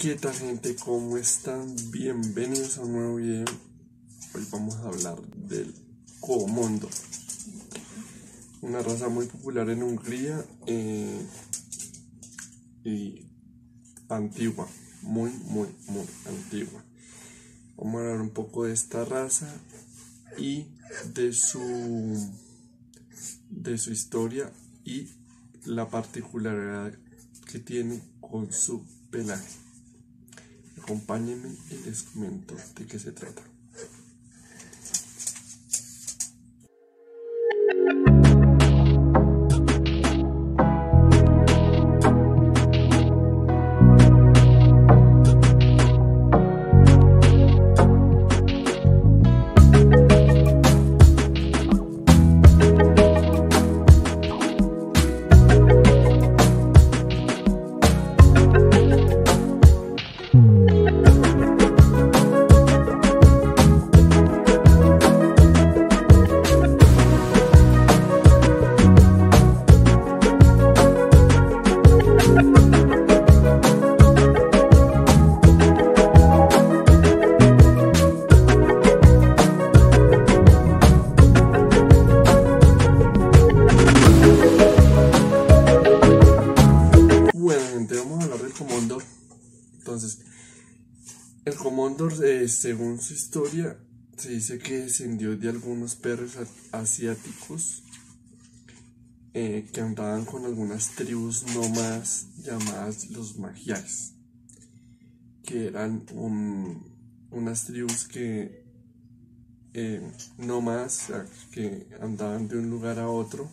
¿Qué tal gente? ¿Cómo están? Bienvenidos a un nuevo video. Hoy vamos a hablar del Comondo. Una raza muy popular en Hungría eh, y antigua. Muy, muy, muy antigua. Vamos a hablar un poco de esta raza y de su, de su historia y la particularidad que tiene con su pelaje. Acompáñenme y les comento de qué se trata. Entonces, el Comondor, eh, según su historia, se dice que descendió de algunos perros asiáticos eh, que andaban con algunas tribus nómadas llamadas los magiares, que eran unas tribus que eh, nómadas que andaban de un lugar a otro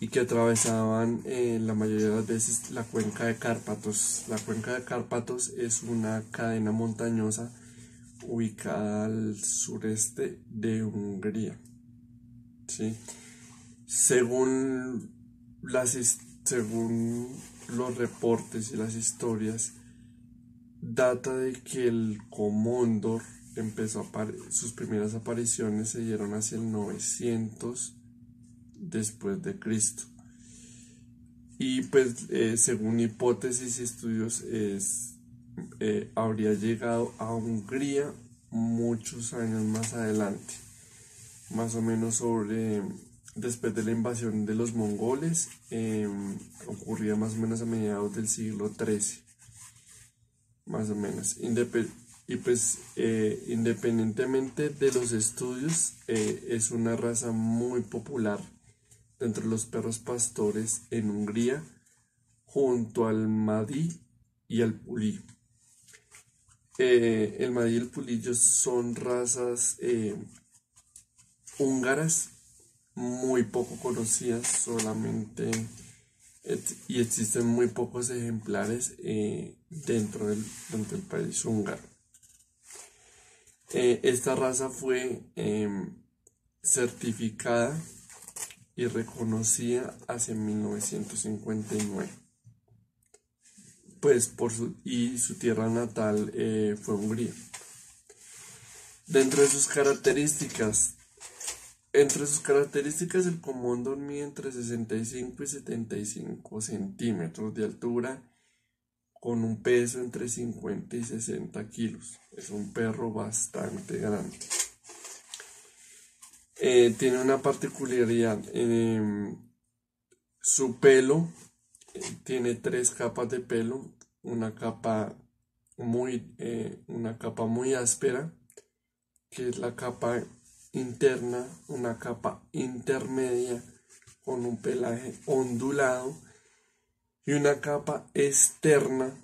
y que atravesaban eh, la mayoría de las veces la cuenca de Cárpatos. La cuenca de Cárpatos es una cadena montañosa ubicada al sureste de Hungría. Según, las, según los reportes y las historias, data de que el Comondor empezó a sus primeras apariciones se dieron hacia el 900 después de Cristo. Y pues eh, según hipótesis y estudios es, eh, habría llegado a Hungría muchos años más adelante, más o menos sobre después de la invasión de los mongoles, em, ocurría más o menos a mediados del siglo XIII, más o menos. y pues eh, independientemente de los estudios, es una raza muy popular entre los perros pastores en Hungría, junto al Madí y al Pulí. Eh, el Madí y el Pulillo son razas eh, húngaras muy poco conocidas, solamente y existen muy pocos ejemplares eh, dentro, del, dentro, del, país húngaro. esta raza fue certificada y reconocía hacia 1959. Pues por su, y su tierra natal eh, fue Hungría. Dentro de sus características, entre sus características el común mide entre 65 y 75 centímetros de altura con un peso entre 50 y 60 kilos. Es un perro bastante grande. Eh, tiene una particularidad. Em, su pelo eh, tiene tres capas de pelo. Una capa muy, eh, una capa muy áspera, que es la capa interna, una capa intermedia con un pelaje ondulado y una capa externa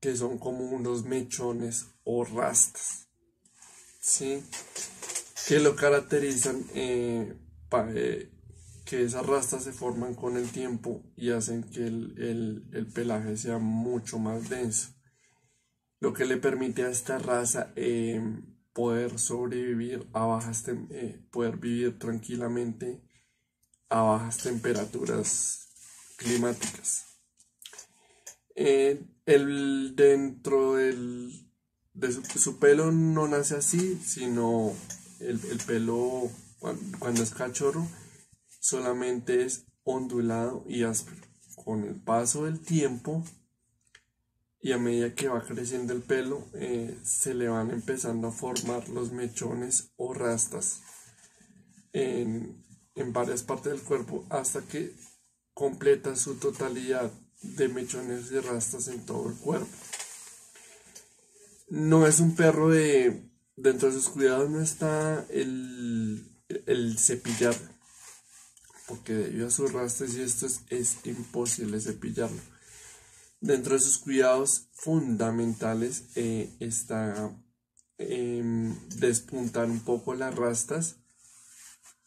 que son como unos mechones o rastas. ¿Sí? Que lo caracterizan eh, eh, que esas rastas se forman con el tiempo y hacen que el, pelaje sea mucho más denso, lo que le permite a esta raza eh, poder sobrevivir a bajas, poder vivir tranquilamente a bajas temperaturas climáticas. el, dentro del, de su pelo no nace así, sino el, pelo cuando, es cachorro solamente es ondulado y áspero. Con el paso del tiempo y a medida que va creciendo el pelo eh, se le van empezando a formar los mechones o rastas en, en varias partes del cuerpo hasta que completa su totalidad de mechones y rastas en todo el cuerpo. No es un perro de... Dentro de sus cuidados no está el, el cepillar, porque debido a sus rastas y esto es, imposible cepillarlo. Dentro de sus cuidados fundamentales eh, está em, despuntar un poco las rastas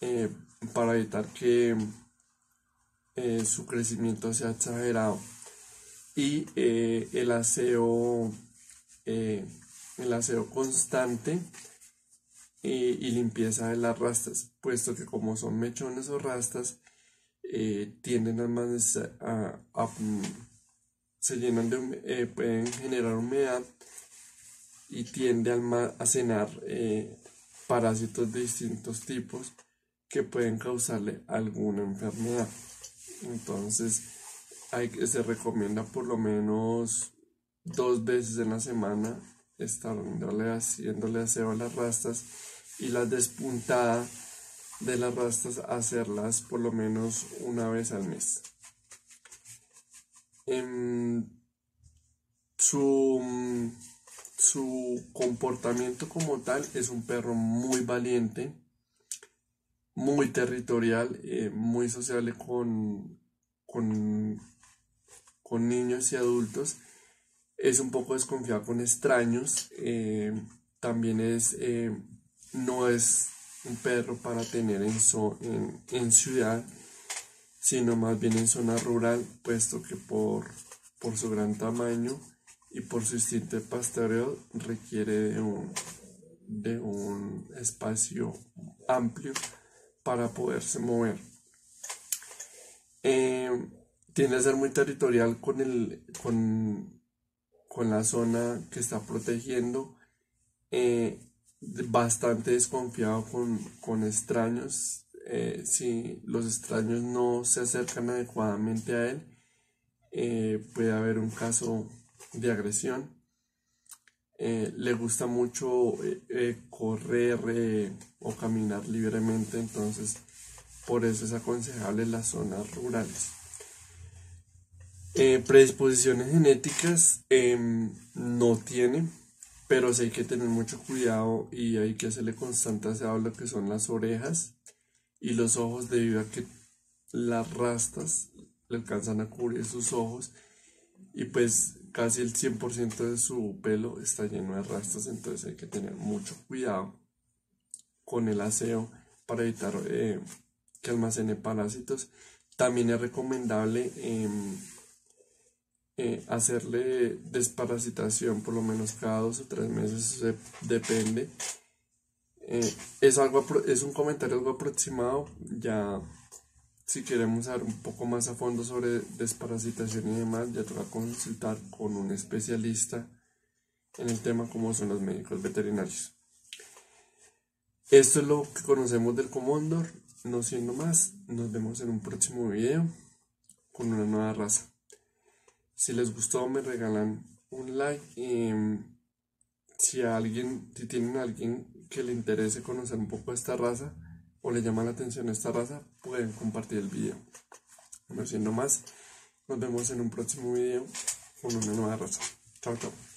eh, para evitar que eh, su crecimiento sea exagerado y el aseo el aseo constante y limpieza de las rastas puesto que como son mechones o rastas tienden a, a, se llenan de pueden generar humedad y tiende a almacenar parásitos de distintos tipos que pueden causarle alguna enfermedad. Entonces, hay, se recomienda por lo menos dos veces en la semana estar haciéndole aseo a las rastas y la despuntada de las rastas hacerlas por lo menos una vez al mes. Em, su, su comportamiento como tal es un perro muy valiente muy territorial, eh, muy sociable con, con, con, niños y adultos. Es un poco desconfiado con extraños. Eh, también es, eh, no es un perro para tener en, en, en, ciudad, sino más bien en zona rural, puesto que por, por su gran tamaño y por su instinto de pastoreo requiere de un, de un espacio amplio para poderse mover. Eh, tiende a ser muy territorial con, el, con, con la zona que está protegiendo. Eh, bastante desconfiado con, extraños. Eh, si los extraños no se acercan adecuadamente a él, puede haber un caso de agresión. Eh, le gusta mucho eh, eh, correr o caminar libremente, entonces por eso es aconsejable las zonas rurales. Predisposiciones genéticas em, no tiene, pero sí hay que tener mucho cuidado y hay que hacerle constante a lo que son las orejas y los ojos debido a que las rastas le alcanzan a cubrir sus ojos y pues casi el 100% de su pelo está lleno de rastas, entonces hay que tener mucho cuidado con el aseo para evitar eh, que almacene parásitos. También es recomendable em, eh, hacerle desparasitación por lo menos cada dos o tres meses, depende. Eh, es, algo, es un comentario algo aproximado, ya si queremos saber un poco más a fondo sobre desparasitación y demás, ya toca consultar con un especialista en el tema como son los médicos veterinarios. Esto es lo que conocemos del Comondor. No siendo más, nos vemos en un próximo video con una nueva raza. Si les gustó, me regalan un like. Y, si alguien, si tienen a alguien que le interese conocer un poco esta raza, o le llama la atención esta raza, pueden compartir el video. No siendo más, nos vemos en un próximo video con una nueva raza. Chao, chao.